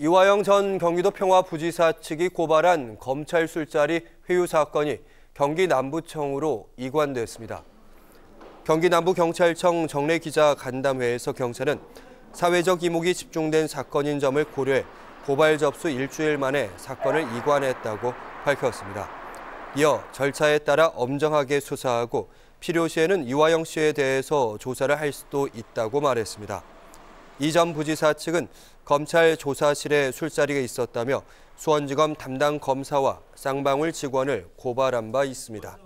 이화영 전 경기도 평화부지사 측이 고발한 검찰 술자리 회유 사건이 경기 남부청으로 이관됐습니다. 경기 남부경찰청 정례 기자 간담회에서 경찰은 사회적 이목이 집중된 사건인 점을 고려해 고발 접수 일주일 만에 사건을 이관했다고 밝혔습니다. 이어 절차에 따라 엄정하게 수사하고 필요시에는 이화영 씨에 대해서 조사를 할 수도 있다고 말했습니다. 이 전 부지사 측은 검찰 조사실에 술자리가 있었다며 수원지검 담당 검사와 쌍방울 직원을 고발한 바 있습니다.